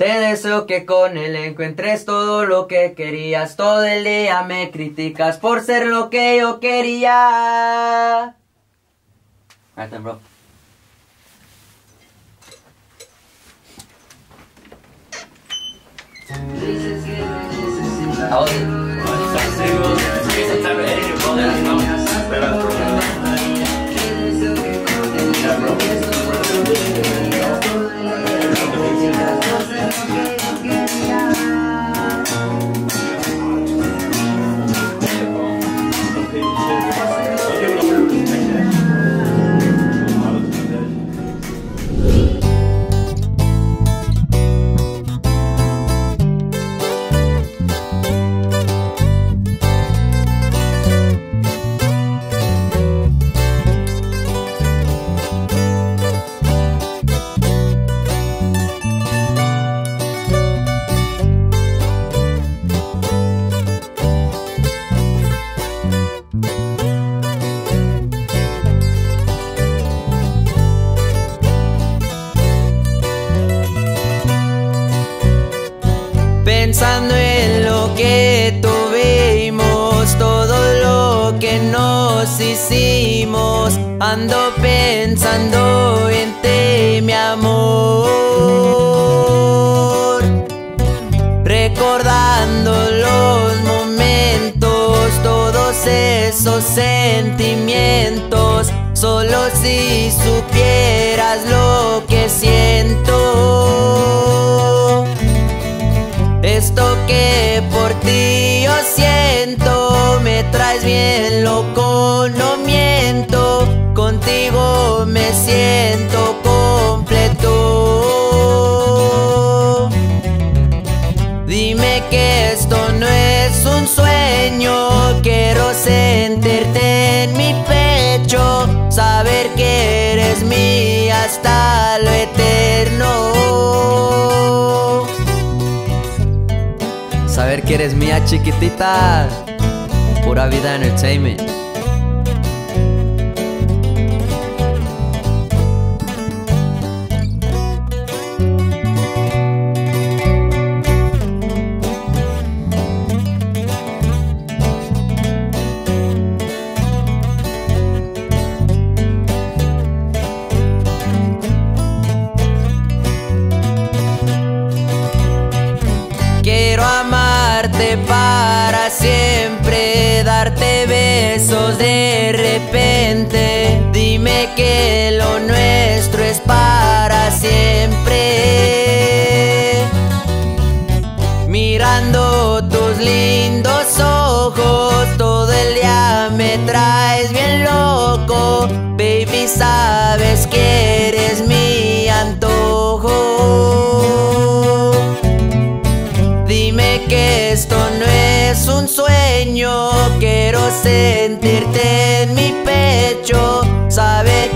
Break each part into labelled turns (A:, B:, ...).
A: Te deseo que con él encuentres todo lo que querías. Todo el día me criticas por ser lo que yo quería. Right then, bro. How was it?
B: Pensando en lo que tuvimos, todo lo que nos hicimos, ando pensando en ti, mi amor. Recordando los momentos, todos esos sentimientos, solo si supieras lo Saber que eres mía hasta lo eterno
A: Saber que eres mía chiquitita. Pura vida entertainment.
B: Para siempre, darte besos de repente. Dime que lo nuestro es para siempre. Mirando tus lindos ojos, todo el día me traes bien loco. Baby, sabes que eres Dime que esto no es un sueño, quiero sentirte en mi pecho, saber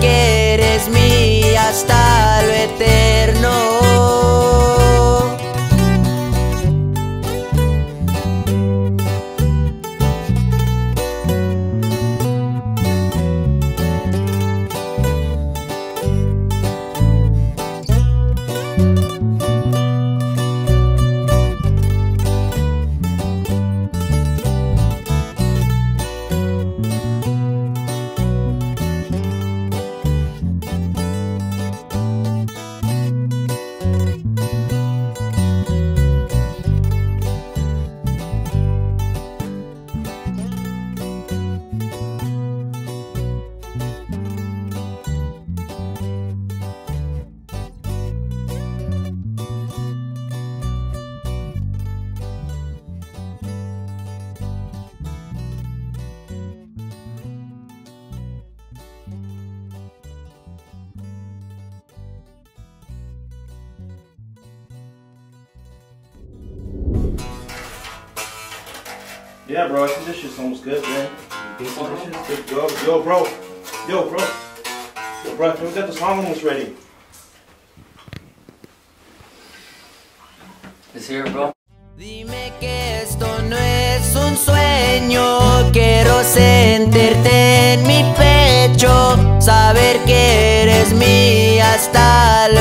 C: Yeah, bro, I think this shit's almost good, man. This shit's good. Yo, yo, bro. Yo, bro. Yo, bro, we got the song almost ready.
A: It's here, bro.
B: Dime que esto no es un sueño, quiero sentirte en mi pecho, saber que eres mía hasta lo